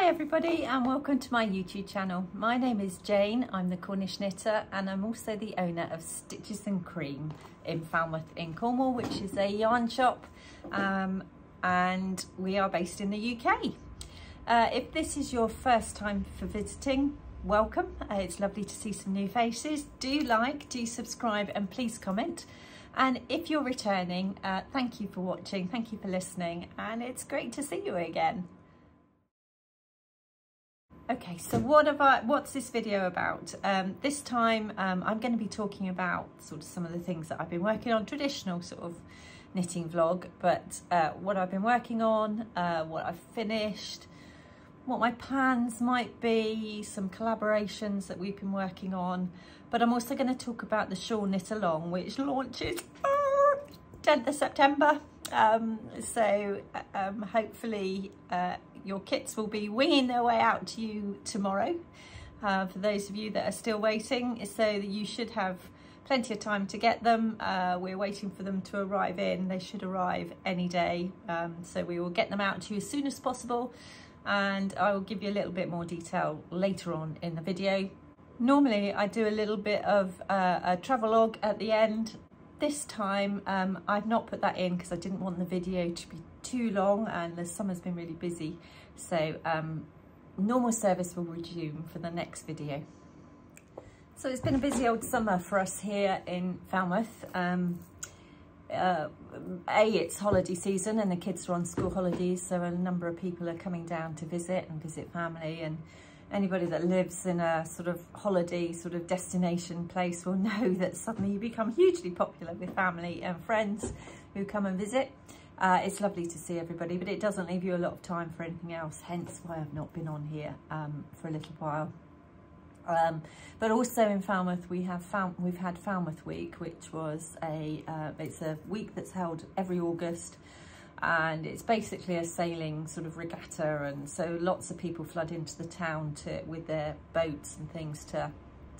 Hi everybody and welcome to my YouTube channel. My name is Jane, I'm the Cornish knitter and I'm also the owner of Stitches and Cream in Falmouth in Cornwall which is a yarn shop um, and we are based in the UK. Uh, if this is your first time for visiting, welcome. Uh, it's lovely to see some new faces. Do like, do subscribe and please comment. And if you're returning, uh, thank you for watching, thank you for listening and it's great to see you again. Okay, so what I, what's this video about? Um, this time um, I'm going to be talking about sort of some of the things that I've been working on, traditional sort of knitting vlog, but uh, what I've been working on, uh, what I've finished, what my plans might be, some collaborations that we've been working on, but I'm also going to talk about the Shawl Knit Along, which launches 10th of September. Um, so um, hopefully uh, your kits will be winging their way out to you tomorrow. Uh, for those of you that are still waiting, so that you should have plenty of time to get them. Uh, we're waiting for them to arrive in. They should arrive any day. Um, so we will get them out to you as soon as possible. And I will give you a little bit more detail later on in the video. Normally I do a little bit of uh, a travelogue at the end. This time um, I've not put that in because I didn't want the video to be too long and the summer's been really busy. So um, normal service will resume for the next video. So it's been a busy old summer for us here in Falmouth. Um, uh, a, it's holiday season and the kids are on school holidays, so a number of people are coming down to visit and visit family and anybody that lives in a sort of holiday sort of destination place will know that suddenly you become hugely popular with family and friends who come and visit. Uh, it's lovely to see everybody, but it doesn't leave you a lot of time for anything else, hence why I've not been on here um, for a little while. Um, but also in Falmouth, we have we've had Falmouth Week, which was a uh, it's a week that's held every August, and it's basically a sailing sort of regatta, and so lots of people flood into the town to with their boats and things to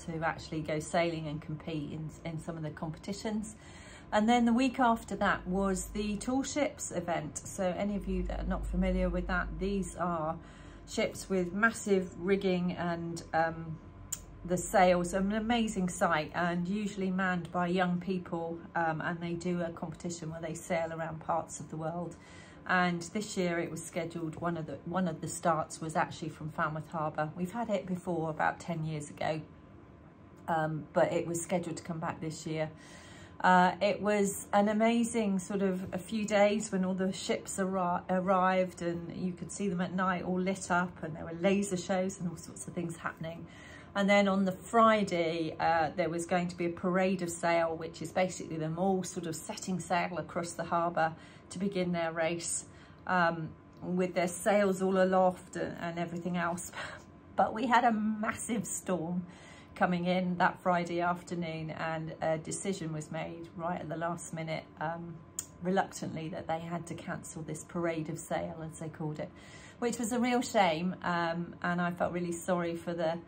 to actually go sailing and compete in in some of the competitions. And then the week after that was the tall ships event. So any of you that are not familiar with that, these are ships with massive rigging and um, the sails, are an amazing sight and usually manned by young people um, and they do a competition where they sail around parts of the world. And this year it was scheduled, one of the one of the starts was actually from Falmouth Harbour. We've had it before about 10 years ago, um, but it was scheduled to come back this year. Uh, it was an amazing sort of a few days when all the ships ar arrived and you could see them at night all lit up and there were laser shows and all sorts of things happening. And then on the Friday, uh, there was going to be a parade of sail, which is basically them all sort of setting sail across the harbour to begin their race um, with their sails all aloft and, and everything else. but we had a massive storm coming in that Friday afternoon and a decision was made right at the last minute, um, reluctantly, that they had to cancel this parade of sail, as they called it, which was a real shame. Um, and I felt really sorry for the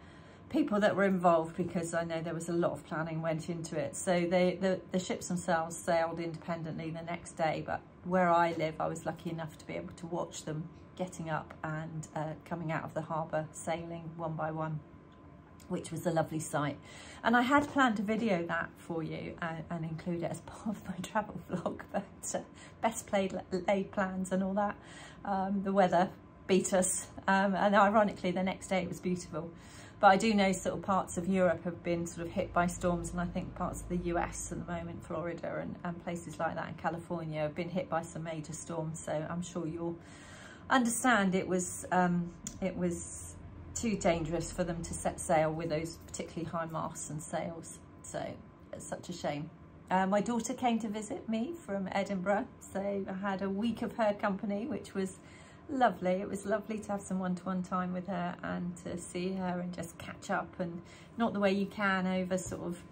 people that were involved because I know there was a lot of planning went into it. So they, the, the ships themselves sailed independently the next day, but where I live, I was lucky enough to be able to watch them getting up and uh, coming out of the harbour, sailing one by one which was a lovely sight. And I had planned to video that for you and, and include it as part of my travel vlog, but uh, best played, laid plans and all that. Um, the weather beat us, um, and ironically the next day it was beautiful. But I do know sort of parts of Europe have been sort of hit by storms and I think parts of the US at the moment, Florida and, and places like that in California have been hit by some major storms. So I'm sure you'll understand it was, um, it was too dangerous for them to set sail with those particularly high masts and sails. So it's such a shame. Uh, my daughter came to visit me from Edinburgh, so I had a week of her company, which was lovely. It was lovely to have some one-to-one -one time with her and to see her and just catch up and not the way you can over sort of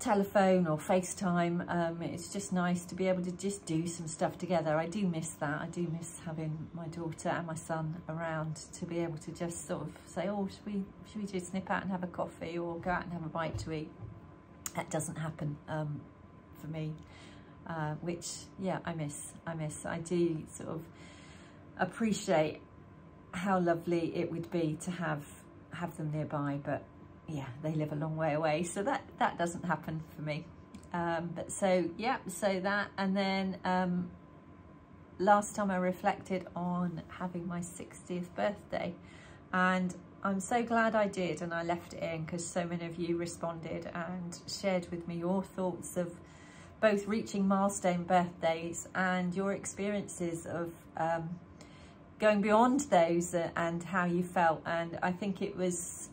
telephone or FaceTime. Um, it's just nice to be able to just do some stuff together. I do miss that. I do miss having my daughter and my son around to be able to just sort of say, oh, should we, should we just nip out and have a coffee or go out and have a bite to eat? That doesn't happen um, for me, uh, which, yeah, I miss. I miss. I do sort of appreciate how lovely it would be to have have them nearby, but yeah, they live a long way away, so that that doesn't happen for me. Um, but so yeah, so that, and then um, last time I reflected on having my 60th birthday, and I'm so glad I did, and I left it in because so many of you responded and shared with me your thoughts of both reaching milestone birthdays and your experiences of um, going beyond those and how you felt. And I think it was,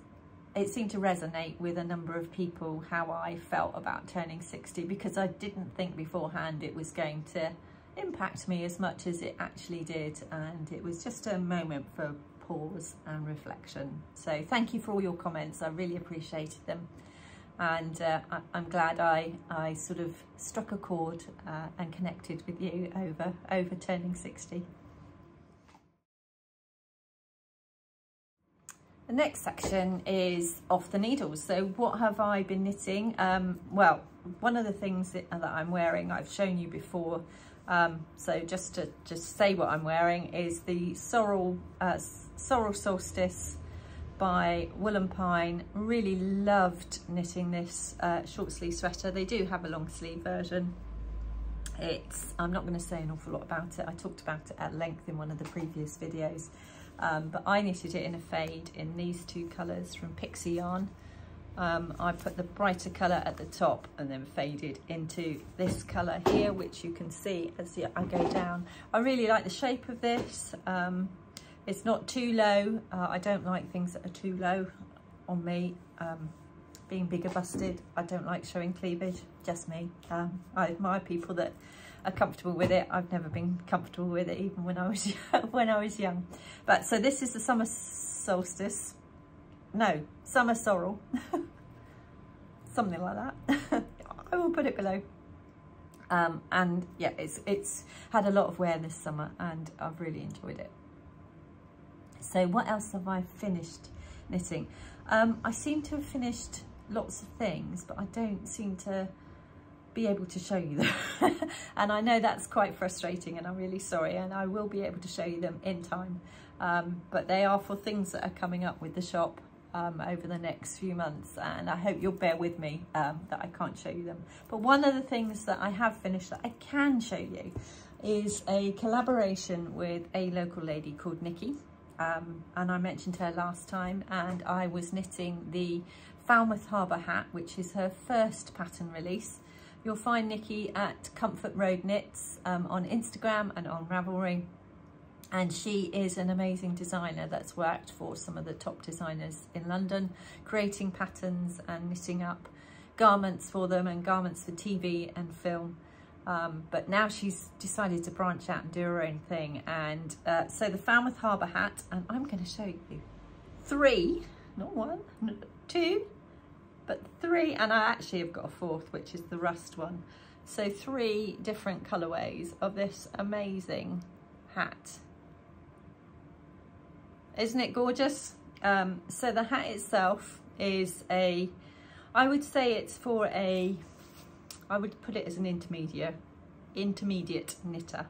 it seemed to resonate with a number of people how I felt about turning 60 because I didn't think beforehand it was going to impact me as much as it actually did. And it was just a moment for pause and reflection. So thank you for all your comments. I really appreciated them and uh, I, am glad I, I sort of struck a chord uh, and connected with you over, over turning 60. The next section is off the needles. So what have I been knitting? Um, well, one of the things that, that, I'm wearing, I've shown you before. Um, so just to just say what I'm wearing is the Sorrel, uh, Sorrel Solstice by Wool and Pine. Really loved knitting this uh, short sleeve sweater. They do have a long sleeve version. It's, I'm not going to say an awful lot about it. I talked about it at length in one of the previous videos. Um, but I knitted it in a fade in these two colours from Pixie Yarn. Um, I put the brighter colour at the top and then faded into this colour here, which you can see as I go down. I really like the shape of this. Um, it's not too low. Uh, I don't like things that are too low on me. Um, being bigger busted, I don't like showing cleavage, just me. Um, I admire people that are comfortable with it. I've never been comfortable with it, even when I was when I was young. But so this is the summer solstice. No, summer sorrel. Something like that. I will put it below. Um, and yeah, it's it's had a lot of wear this summer, and I've really enjoyed it. So what else have I finished knitting? Um, I seem to have finished lots of things, but I don't seem to be able to show you them. and I know that's quite frustrating and I'm really sorry and I will be able to show you them in time. Um, but they are for things that are coming up with the shop um, over the next few months and I hope you'll bear with me um, that I can't show you them. But one of the things that I have finished that I can show you is a collaboration with a local lady called Nikki um, and I mentioned her last time and I was knitting the Falmouth Harbour hat which is her first pattern release. You'll find Nikki at Comfort Road Knits um, on Instagram and on Ravelry. And she is an amazing designer that's worked for some of the top designers in London creating patterns and knitting up garments for them and garments for TV and film. Um, but now she's decided to branch out and do her own thing. And uh, so the Falmouth Harbour hat, and I'm going to show you. Three, not one, two, but three. And I actually have got a fourth, which is the rust one. So three different colourways of this amazing hat. Isn't it gorgeous? Um, so the hat itself is a, I would say it's for a I would put it as an intermediate, intermediate knitter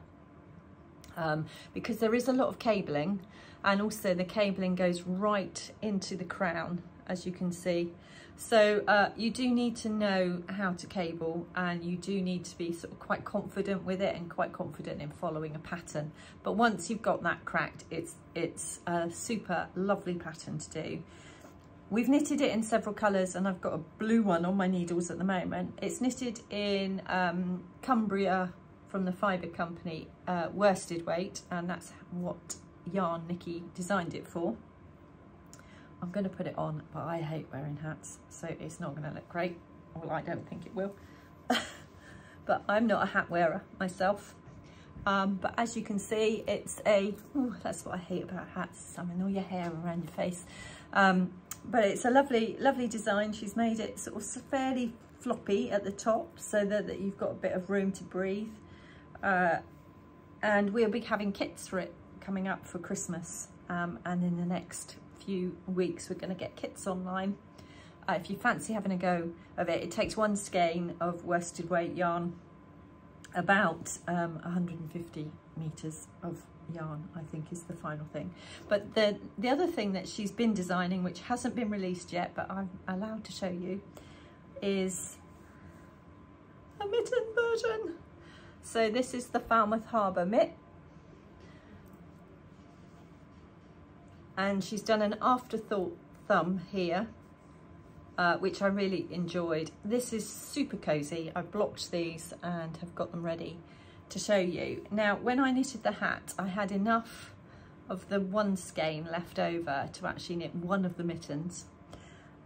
um, because there is a lot of cabling and also the cabling goes right into the crown as you can see. So uh, you do need to know how to cable and you do need to be sort of quite confident with it and quite confident in following a pattern. But once you've got that cracked, it's, it's a super lovely pattern to do. We've knitted it in several colours and I've got a blue one on my needles at the moment. It's knitted in um, Cumbria from the Fibre Company uh, worsted weight and that's what yarn Nikki designed it for. I'm going to put it on but I hate wearing hats so it's not going to look great. Well I don't think it will. but I'm not a hat wearer myself. Um, but as you can see it's a, ooh, that's what I hate about hats, I mean all your hair around your face. Um, but it's a lovely, lovely design. She's made it sort of fairly floppy at the top so that, that you've got a bit of room to breathe. Uh, and we'll be having kits for it coming up for Christmas. Um, and in the next few weeks, we're going to get kits online. Uh, if you fancy having a go of it, it takes one skein of worsted weight yarn about um, 150 meters of yarn I think is the final thing. But the the other thing that she's been designing which hasn't been released yet but I'm allowed to show you is a mitten version. So this is the Falmouth Harbour mitt and she's done an afterthought thumb here uh, which I really enjoyed. This is super cozy. I blocked these and have got them ready to show you. Now, when I knitted the hat, I had enough of the one skein left over to actually knit one of the mittens.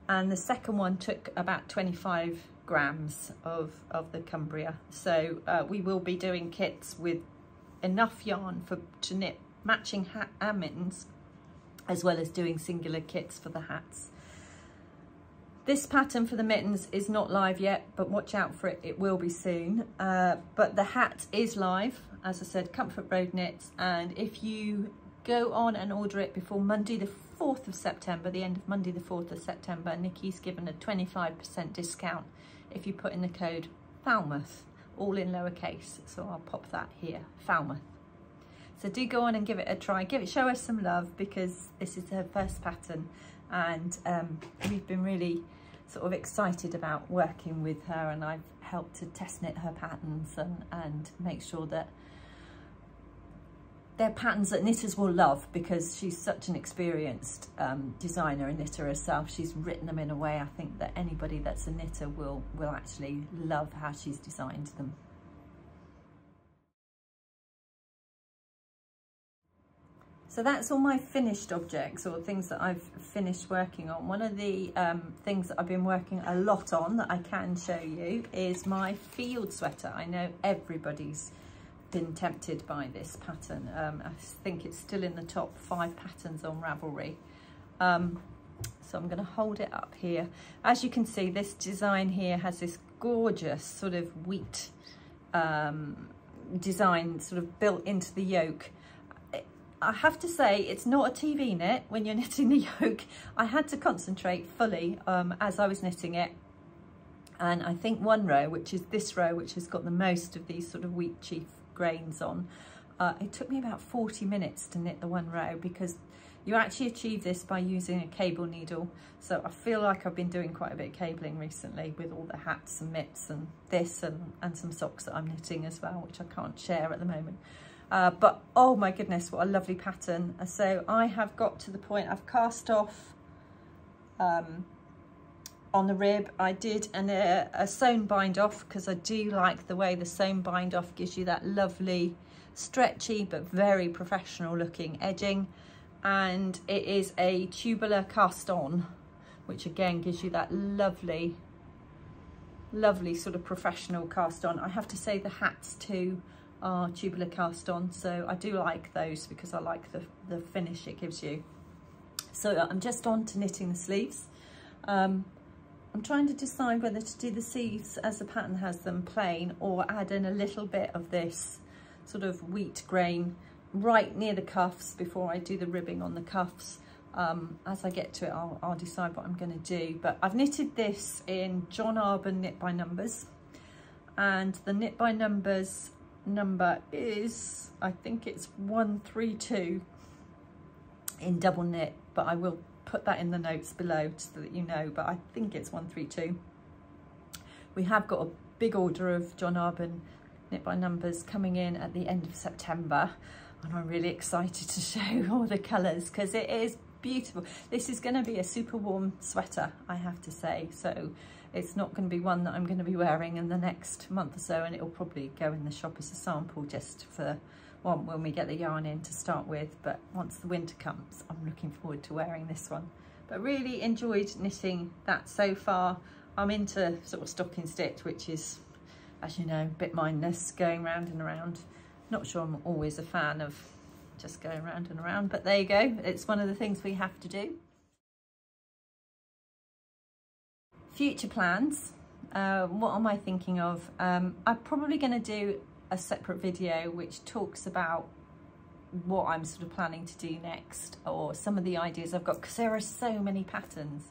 And the second one took about 25 grams of, of the Cumbria. So uh, we will be doing kits with enough yarn for to knit matching hat and mittens, as well as doing singular kits for the hats. This pattern for the mittens is not live yet, but watch out for it, it will be soon. Uh, but the hat is live, as I said, Comfort Road Knits, and if you go on and order it before Monday the 4th of September, the end of Monday the 4th of September, Nikki's given a 25% discount if you put in the code Falmouth, all in lowercase, so I'll pop that here, Falmouth. So do go on and give it a try, give it, show us some love because this is her first pattern and um, we've been really sort of excited about working with her and I've helped to test knit her patterns and, and make sure that they're patterns that knitters will love because she's such an experienced um, designer and knitter herself. She's written them in a way I think that anybody that's a knitter will, will actually love how she's designed them. So that's all my finished objects or things that I've finished working on. One of the um, things that I've been working a lot on that I can show you is my field sweater. I know everybody's been tempted by this pattern. Um, I think it's still in the top five patterns on Ravelry. Um, so I'm going to hold it up here. As you can see, this design here has this gorgeous sort of wheat um, design sort of built into the yoke I have to say it's not a TV knit when you're knitting the yoke. I had to concentrate fully um, as I was knitting it. And I think one row, which is this row, which has got the most of these sort of wheat chief grains on, uh, it took me about 40 minutes to knit the one row because you actually achieve this by using a cable needle. So I feel like I've been doing quite a bit of cabling recently with all the hats and mitts and this and, and some socks that I'm knitting as well, which I can't share at the moment. Uh, but oh my goodness, what a lovely pattern. So I have got to the point, I've cast off um, on the rib. I did an, uh, a sewn bind off because I do like the way the sewn bind off gives you that lovely stretchy but very professional looking edging. And it is a tubular cast on, which again gives you that lovely, lovely sort of professional cast on. I have to say the hats too are tubular cast on so I do like those because I like the, the finish it gives you. So I'm just on to knitting the sleeves. Um, I'm trying to decide whether to do the sleeves as the pattern has them plain or add in a little bit of this sort of wheat grain right near the cuffs before I do the ribbing on the cuffs. Um, as I get to it, I'll, I'll decide what I'm going to do. But I've knitted this in John Arbon Knit by Numbers. And the Knit by Numbers number is, I think it's 132 in double knit, but I will put that in the notes below so that you know, but I think it's 132. We have got a big order of John Arbon Knit by Numbers coming in at the end of September and I'm really excited to show all the colours because it is beautiful. This is going to be a super warm sweater, I have to say. So it's not going to be one that I'm going to be wearing in the next month or so and it'll probably go in the shop as a sample just for one when we get the yarn in to start with but once the winter comes I'm looking forward to wearing this one but really enjoyed knitting that so far I'm into sort of stocking stitch which is as you know a bit mindless going round and around not sure I'm always a fan of just going round and around. But there you go. It's one of the things we have to do. Future plans, uh, what am I thinking of? Um, I'm probably going to do a separate video which talks about what I'm sort of planning to do next or some of the ideas I've got because there are so many patterns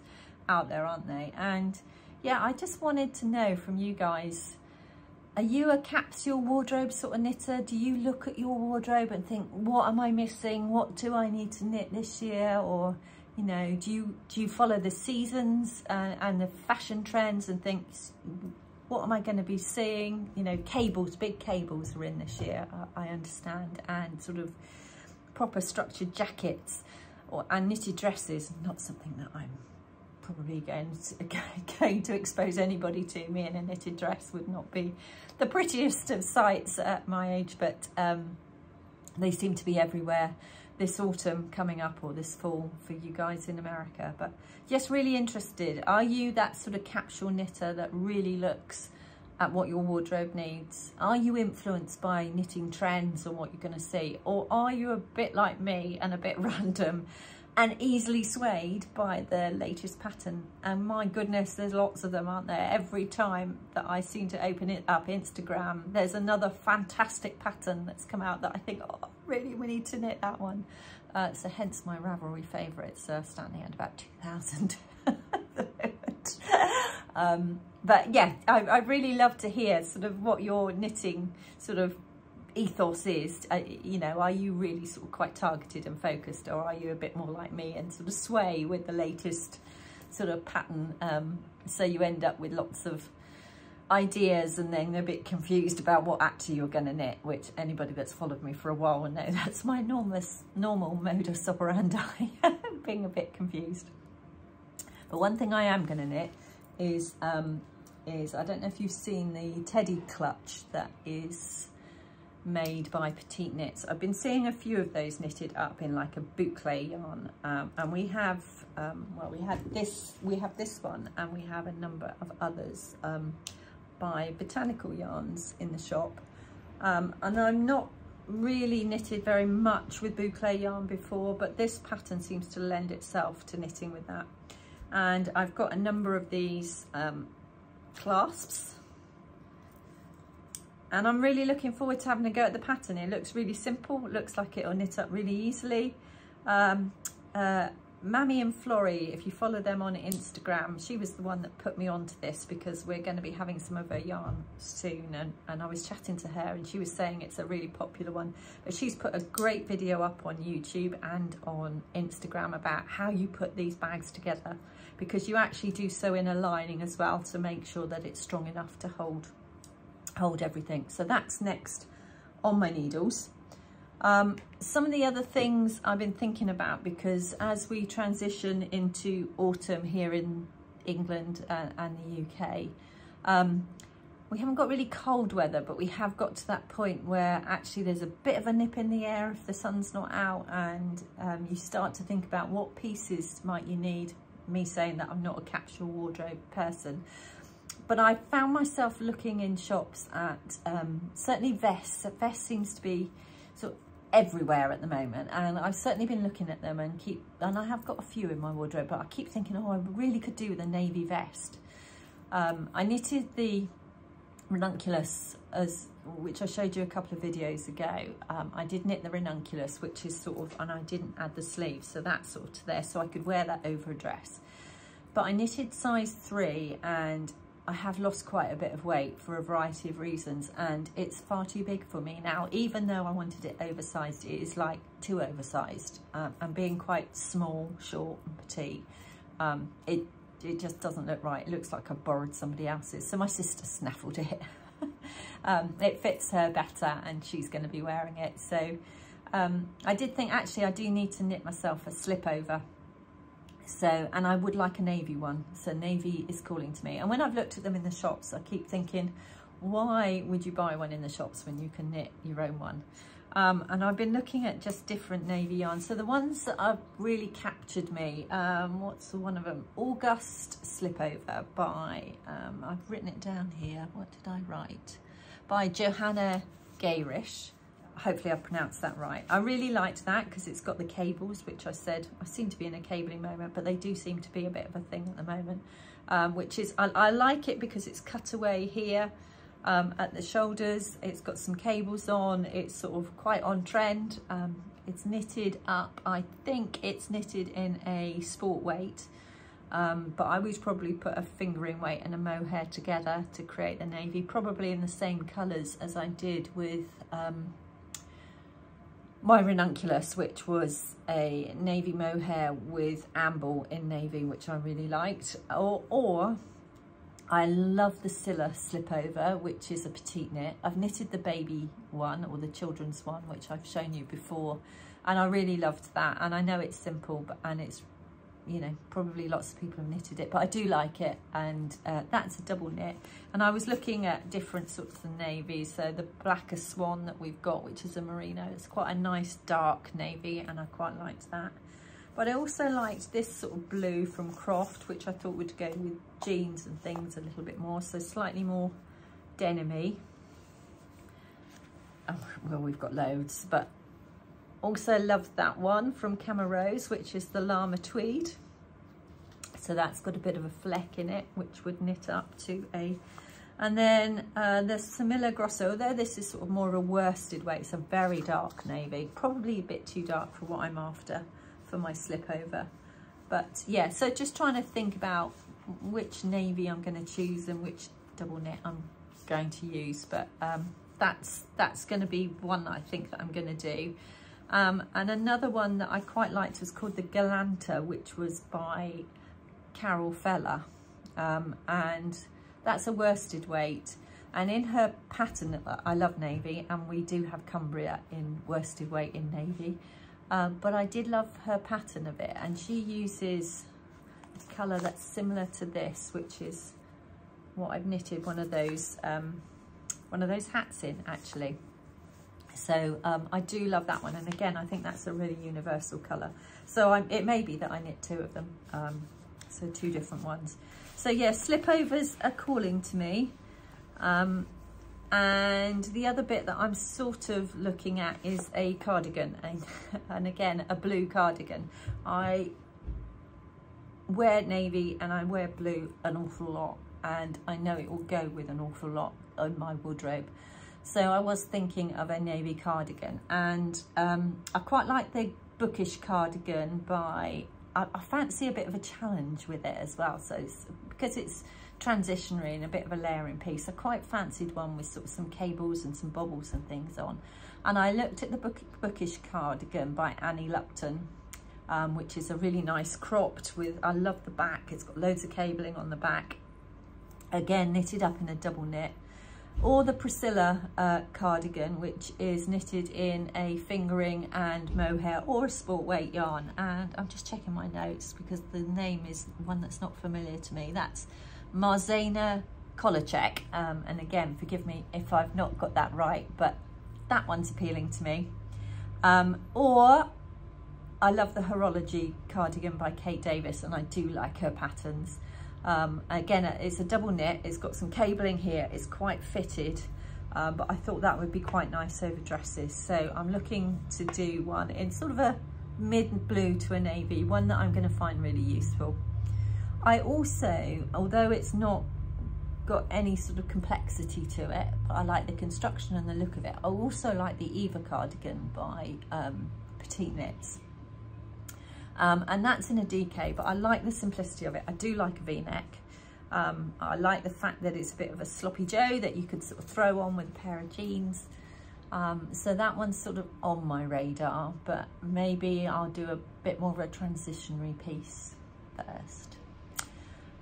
out there aren't they? And yeah I just wanted to know from you guys are you a capsule wardrobe sort of knitter? Do you look at your wardrobe and think, what am I missing? What do I need to knit this year? Or, you know, do you, do you follow the seasons uh, and the fashion trends and think, what am I going to be seeing? You know, cables, big cables are in this year, I understand, and sort of proper structured jackets or and knitted dresses, not something that I'm probably going to, going to expose anybody to. Me in a knitted dress would not be the prettiest of sights at my age, but um, they seem to be everywhere this autumn coming up or this fall for you guys in America. But yes, really interested. Are you that sort of capsule knitter that really looks at what your wardrobe needs? Are you influenced by knitting trends and what you're going to see? Or are you a bit like me and a bit random and easily swayed by the latest pattern. And my goodness, there's lots of them, aren't there? Every time that I seem to open it up Instagram, there's another fantastic pattern that's come out that I think, oh, really, we need to knit that one. Uh, so hence my Ravelry favourites, uh, standing at about 2,000 um, but yeah, I, I really love to hear sort of what your knitting sort of ethos is uh, you know are you really sort of quite targeted and focused or are you a bit more like me and sort of sway with the latest sort of pattern? Um, so you end up with lots of ideas and then a bit confused about what actually you're going to knit which anybody that's followed me for a while will know that's my normal normal modus operandi being a bit confused. But one thing I am going to knit is um, is I don't know if you've seen the teddy clutch that is made by Petite Knits. I've been seeing a few of those knitted up in like a boucle yarn um, and we have, um, well we had this, we have this one and we have a number of others um, by Botanical Yarns in the shop um, and I'm not really knitted very much with boucle yarn before but this pattern seems to lend itself to knitting with that and I've got a number of these um, clasps and I'm really looking forward to having a go at the pattern. It looks really simple, looks like it'll knit up really easily. Um, uh, Mammy and Florrie, if you follow them on Instagram, she was the one that put me onto this because we're going to be having some of her yarn soon and, and I was chatting to her and she was saying it's a really popular one. But she's put a great video up on YouTube and on Instagram about how you put these bags together because you actually do sew in a lining as well to make sure that it's strong enough to hold hold everything. So that's next on my needles. Um, some of the other things I've been thinking about because as we transition into autumn here in England uh, and the UK, um, we haven't got really cold weather, but we have got to that point where actually there's a bit of a nip in the air if the sun's not out and um, you start to think about what pieces might you need. Me saying that I'm not a capsule wardrobe person, but I found myself looking in shops at um, certainly vests. Vest seems to be sort of everywhere at the moment and I've certainly been looking at them and keep and I have got a few in my wardrobe but I keep thinking oh I really could do with a navy vest. Um, I knitted the ranunculus as which I showed you a couple of videos ago. Um, I did knit the ranunculus which is sort of and I didn't add the sleeves so that's sort of there so I could wear that over a dress. But I knitted size three and I have lost quite a bit of weight for a variety of reasons and it's far too big for me now. Even though I wanted it oversized it is like too oversized. Um, and being quite small short and petite um, it it just doesn't look right. It looks like I borrowed somebody else's. So my sister snaffled it. Um, it fits her better and she's going to be wearing it. So um, I did think actually I do need to knit myself a slip over so, and I would like a navy one. So navy is calling to me. And when I've looked at them in the shops, I keep thinking, why would you buy one in the shops when you can knit your own one? Um, and I've been looking at just different navy yarns. So the ones that have really captured me, um, what's one of them? August Slipover by, um, I've written it down here. What did I write? By Johanna Gehrisch hopefully I've pronounced that right. I really liked that because it's got the cables, which I said, I seem to be in a cabling moment, but they do seem to be a bit of a thing at the moment, um, which is, I, I, like it because it's cut away here um, at the shoulders. It's got some cables on. It's sort of quite on trend. Um, it's knitted up. I think it's knitted in a sport weight. Um, but I would probably put a fingering weight and a mohair together to create the navy, probably in the same colours as I did with um, my ranunculus, which was a navy mohair with amble in navy, which I really liked. Or, or I love the Sille slipover, which is a petite knit. I've knitted the baby one or the children's one, which I've shown you before. And I really loved that. And I know it's simple, but and it's, you know, probably lots of people have knitted it, but I do like it. And uh, that's a double knit. And I was looking at different sorts of navies. So the blacker swan that we've got, which is a merino, it's quite a nice dark navy and I quite liked that. But I also liked this sort of blue from Croft, which I thought would go with jeans and things a little bit more. So slightly more denim oh, well, we've got loads, but also loved that one from Camarose, which is the Llama Tweed. So that's got a bit of a fleck in it, which would knit up to a and then uh, the Samila Grosso, there. this is sort of more of a worsted weight, it's a very dark navy, probably a bit too dark for what I'm after for my slip over. But yeah, so just trying to think about which navy I'm going to choose and which double knit I'm going to use. But um, that's that's going to be one I think that I'm going to do. Um, and another one that I quite liked was called the Galanta, which was by Carol Feller. Um, and that's a worsted weight. And in her pattern, I love navy, and we do have Cumbria in worsted weight in navy. Um, but I did love her pattern of it and she uses a colour that's similar to this, which is what I've knitted one of those um, one of those hats in actually. So um, I do love that one. And again, I think that's a really universal colour. So I'm, it may be that I knit two of them. Um, so two different ones. So yeah, slipovers are calling to me. Um, and the other bit that I'm sort of looking at is a cardigan and, and again a blue cardigan I wear navy and I wear blue an awful lot and I know it will go with an awful lot in my wardrobe so I was thinking of a navy cardigan and um, I quite like the bookish cardigan by I, I fancy a bit of a challenge with it as well so it's, because it's transitionary and a bit of a layering piece. I quite fancied one with sort of some cables and some bobbles and things on. And I looked at the book, Bookish Cardigan by Annie Lupton, um, which is a really nice cropped with, I love the back. It's got loads of cabling on the back. Again, knitted up in a double knit. Or the Priscilla uh, cardigan, which is knitted in a fingering and mohair or a sport weight yarn. And I'm just checking my notes because the name is one that's not familiar to me. That's Marzena Kolaczek. Um, and again, forgive me if I've not got that right, but that one's appealing to me. Um, or I love the Horology cardigan by Kate Davies and I do like her patterns. Um, again, it's a double knit, it's got some cabling here, it's quite fitted, um, but I thought that would be quite nice over dresses. So I'm looking to do one in sort of a mid blue to a navy, one that I'm going to find really useful. I also, although it's not got any sort of complexity to it, but I like the construction and the look of it. I also like the Eva cardigan by um, Petite Knits. Um, and that's in a DK, but I like the simplicity of it. I do like a V-neck. Um, I like the fact that it's a bit of a sloppy joe that you could sort of throw on with a pair of jeans. Um, so that one's sort of on my radar, but maybe I'll do a bit more of a transitionary piece first.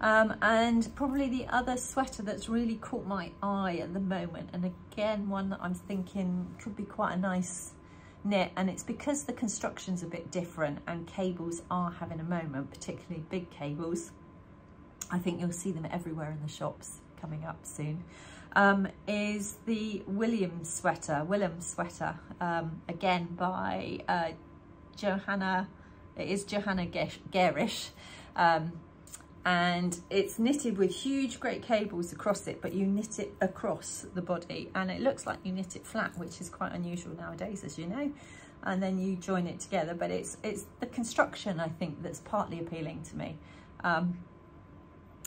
Um, and probably the other sweater that's really caught my eye at the moment, and again, one that I'm thinking could be quite a nice knit, and it's because the construction's a bit different and cables are having a moment, particularly big cables. I think you'll see them everywhere in the shops coming up soon. Um, is the Williams sweater, Williams sweater, um, again by uh, Johanna, it is Johanna Gehrisch. Um, and it's knitted with huge great cables across it but you knit it across the body. And it looks like you knit it flat which is quite unusual nowadays as you know. And then you join it together. But it's it's the construction I think that's partly appealing to me. Um,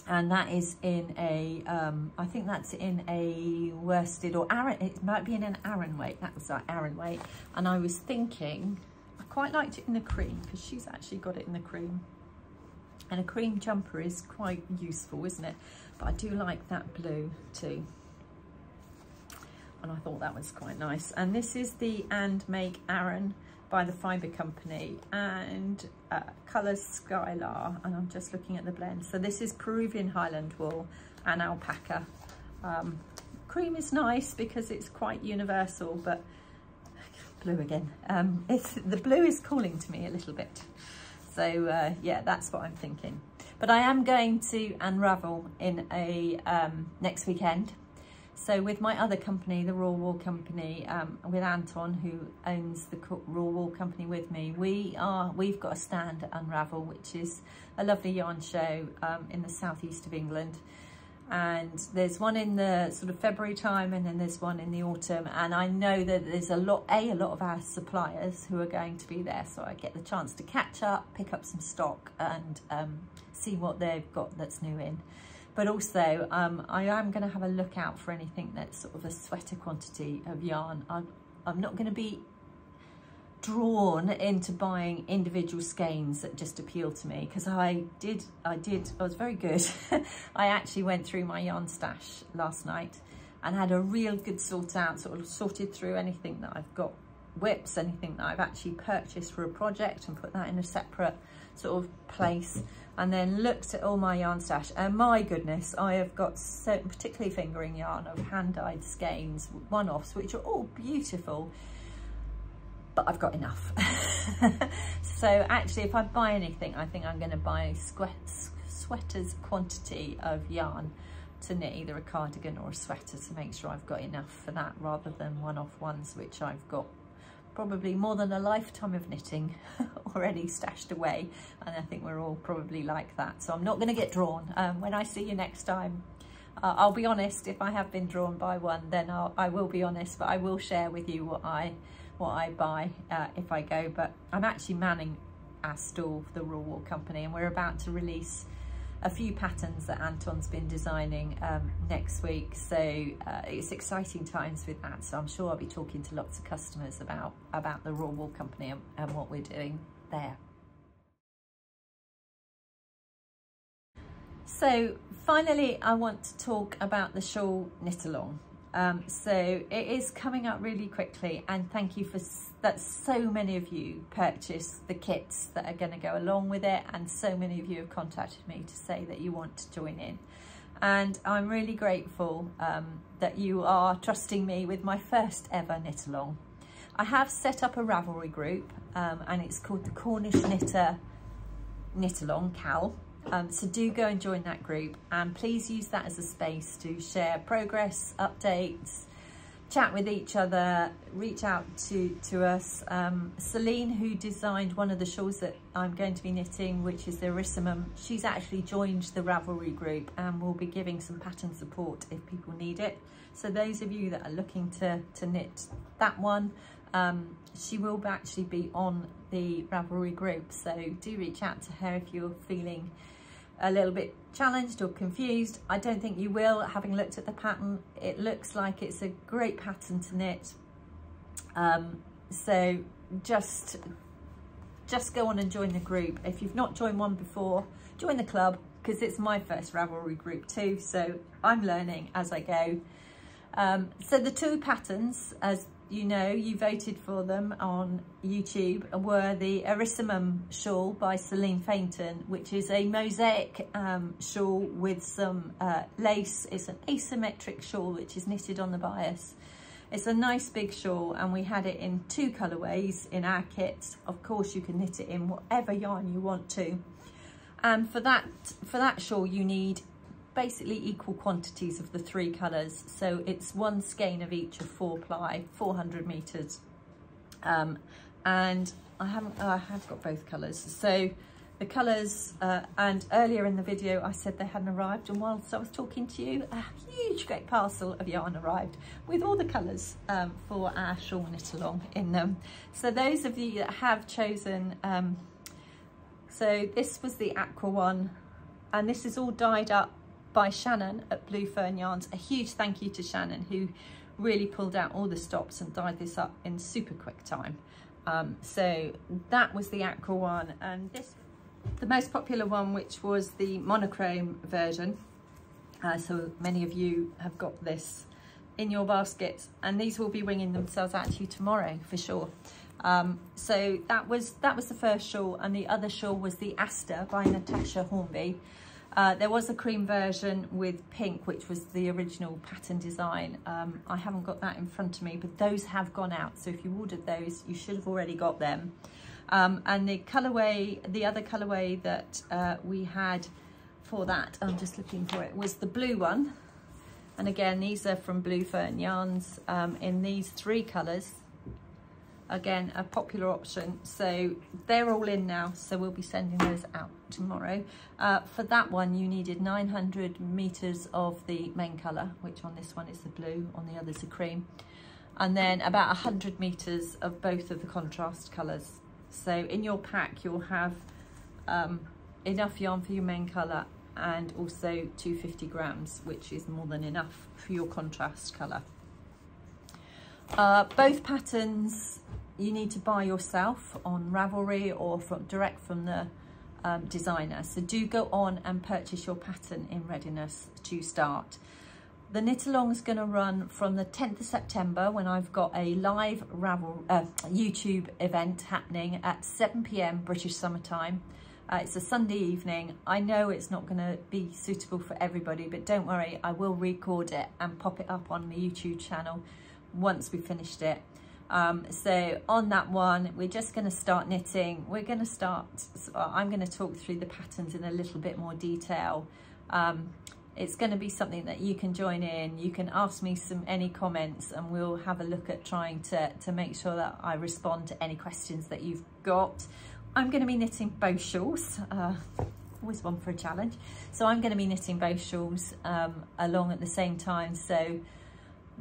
and that is in a um, I think that's in a worsted or Aran it might be in an Aran weight. That was like Aran weight. And I was thinking I quite liked it in the cream because she's actually got it in the cream And a cream jumper is quite useful, isn't it? But I do like that blue too. And I thought that was quite nice. And this is the And Make Aran by the Fibre Company and uh, Colours Skylar. And I'm just looking at the blend. So this is Peruvian Highland wool and alpaca. Um, cream is nice because it's quite universal, but blue again. Um, it's, the blue is calling to me a little bit. So uh, yeah, that's what I'm thinking. But I am going to unravel in a um, next weekend. So with my other company, the Raw Wool Company, um, with Anton, who owns the Raw Wool Company with me, we are we've got a stand at Unravel, which is a lovely yarn show um, in the southeast of England and there's one in the sort of February time and then there's one in the autumn. And I know that there's a lot a a lot of our suppliers who are going to be there so I get the chance to catch up pick up some stock and um, see what they've got that's new in. But also um, I am going to have a look out for anything that's sort of a sweater quantity of yarn. I'm, I'm not going to be drawn into buying individual skeins that just appeal to me because I did, I did, I was very good. I actually went through my yarn stash last night and had a real good sort out, sort of sorted through anything that I've got whips, anything that I've actually purchased for a project and put that in a separate sort of place and then looked at all my yarn stash and my goodness I have got so particularly fingering yarn of hand dyed skeins one-offs which are all beautiful but I've got enough. so actually, if I buy anything, I think I'm going to buy sweater's quantity of yarn to knit either a cardigan or a sweater to make sure I've got enough for that rather than one-off ones which I've got probably more than a lifetime of knitting already stashed away. And I think we're all probably like that. So I'm not going to get drawn. Um, when I see you next time uh, I'll be honest if I have been drawn by one then I'll, I will be honest but I will share with you what I what I buy uh, if I go, but I'm actually manning our store for the Raw Wool Company and we're about to release a few patterns that Anton's been designing um, next week. So uh, it's exciting times with that. So I'm sure I'll be talking to lots of customers about, about the Raw Wool Company and, and what we're doing there. So finally, I want to talk about the shawl knit along. Um, so it is coming up really quickly and thank you for that so many of you purchased the kits that are going to go along with it and so many of you have contacted me to say that you want to join in and I'm really grateful um, that you are trusting me with my first ever knit along. I have set up a Ravelry group um, and it's called the Cornish Knitter Knit Along KAL um, so do go and join that group and please use that as a space to share progress, updates, chat with each other, reach out to, to us. Um, Celine, who designed one of the shawls that I'm going to be knitting, which is the Erysimum, she's actually joined the Ravelry group and will be giving some pattern support if people need it. So those of you that are looking to, to knit that one, um, she will actually be on the Ravelry group. So do reach out to her if you're feeling a little bit challenged or confused. I don't think you will, having looked at the pattern. It looks like it's a great pattern to knit. Um, so just, just go on and join the group. If you've not joined one before, join the club because it's my first Ravelry group too. So I'm learning as I go. Um, so the two patterns, as you know, you voted for them on YouTube, were the Erysimum shawl by Celine Fainton, which is a mosaic um, shawl with some uh, lace. It's an asymmetric shawl, which is knitted on the bias. It's a nice big shawl and we had it in two colourways in our kits. Of course, you can knit it in whatever yarn you want to. And for that, for that shawl, you need basically equal quantities of the three colours. So it's one skein of each of four ply, 400 metres. Um, and I haven't, oh, I have got both colours. So the colours, uh, and earlier in the video I said they hadn't arrived and whilst I was talking to you, a huge great parcel of yarn arrived with all the colours um, for our shawl knit along in them. So those of you that have chosen, um, so this was the aqua one and this is all dyed up by Shannon at Blue Fern Yarns. A huge thank you to Shannon who really pulled out all the stops and dyed this up in super quick time. Um, so that was the aqua one and this the most popular one, which was the monochrome version. Uh, so many of you have got this in your baskets and these will be winging themselves out to you tomorrow for sure. Um, so that was that was the first shawl and the other shawl was the Aster by Natasha Hornby. Uh, there was a cream version with pink, which was the original pattern design. Um, I haven't got that in front of me, but those have gone out. So if you ordered those, you should have already got them. Um, and the colorway, the other colorway that uh, we had for that, I'm just looking for it, was the blue one. And again, these are from Blue Fern Yarns um, in these three colors again a popular option. So they're all in now so we'll be sending those out tomorrow. Uh, for that one you needed 900 meters of the main color which on this one is the blue on the others the cream. And then about 100 meters of both of the contrast colors so in your pack you'll have um, enough yarn for your main color and also 250 grams which is more than enough for your contrast color uh, both patterns you need to buy yourself on Ravelry or from direct from the um, designer. So do go on and purchase your pattern in readiness to start. The knit along is going to run from the 10th of September when I've got a live Ravel uh, YouTube event happening at 7 p.m. British summertime. Uh, it's a Sunday evening. I know it's not going to be suitable for everybody, but don't worry, I will record it and pop it up on the YouTube channel once we finished it. Um, so on that one, we're just going to start knitting. We're going to start, I'm going to talk through the patterns in a little bit more detail. Um, it's going to be something that you can join in. You can ask me some any comments and we'll have a look at trying to, to make sure that I respond to any questions that you've got. I'm going to be knitting both shawls. Uh, always one for a challenge. So I'm going to be knitting both shawls um, along at the same time. So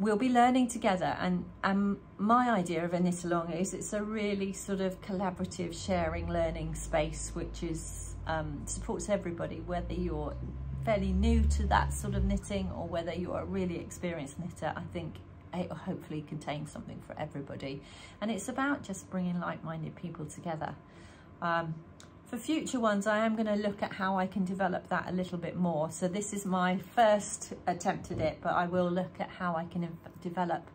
we'll be learning together and, and my idea of a knit along is it's a really sort of collaborative sharing learning space which is um, supports everybody whether you're fairly new to that sort of knitting or whether you're a really experienced knitter. I think it hopefully contains something for everybody. And it's about just bringing like-minded people together. Um, for future ones, I am going to look at how I can develop that a little bit more. So this is my first attempt at it, but I will look at how I can develop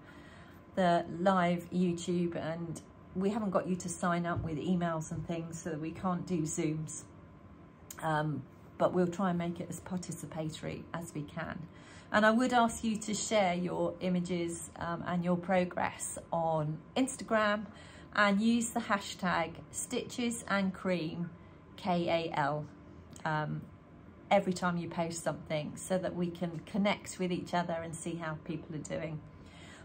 the live YouTube and we haven't got you to sign up with emails and things so we can't do Zooms. Um, but we'll try and make it as participatory as we can. And I would ask you to share your images um, and your progress on Instagram and use the hashtag stitches and cream K-A-L, um, every time you post something so that we can connect with each other and see how people are doing.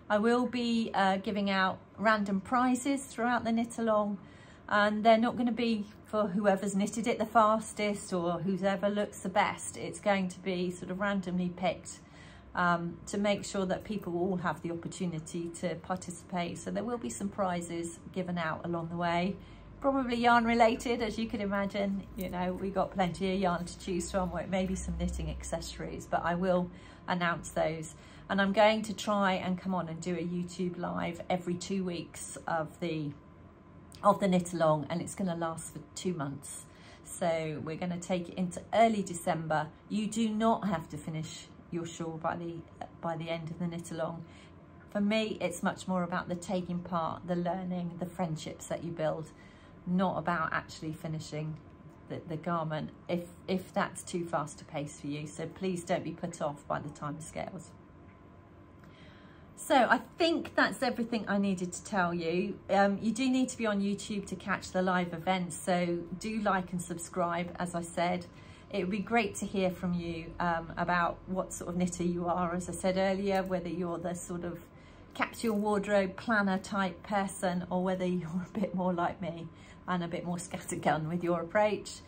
I will be uh, giving out random prizes throughout the knit along and they're not going to be for whoever's knitted it the fastest or whoever looks the best. It's going to be sort of randomly picked um, to make sure that people all have the opportunity to participate. So there will be some prizes given out along the way probably yarn related as you can imagine. You know we got plenty of yarn to choose from or maybe some knitting accessories but I will announce those. And I'm going to try and come on and do a YouTube live every two weeks of the of the knit along and it's going to last for two months. So we're going to take it into early December. You do not have to finish your shawl by the by the end of the knit along. For me it's much more about the taking part the learning the friendships that you build not about actually finishing the, the garment if if that's too fast a pace for you so please don't be put off by the time scales so I think that's everything I needed to tell you. Um, you do need to be on YouTube to catch the live events, so do like and subscribe, as I said. It would be great to hear from you um, about what sort of knitter you are, as I said earlier, whether you're the sort of capsule wardrobe planner type person or whether you're a bit more like me and a bit more scattergun with your approach.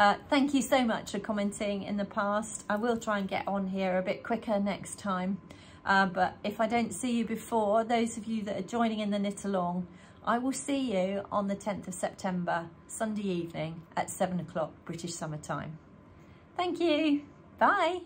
Uh, thank you so much for commenting in the past. I will try and get on here a bit quicker next time. Uh, but if I don't see you before, those of you that are joining in the knit along, I will see you on the 10th of September, Sunday evening at seven o'clock British summer time. Thank you. Bye.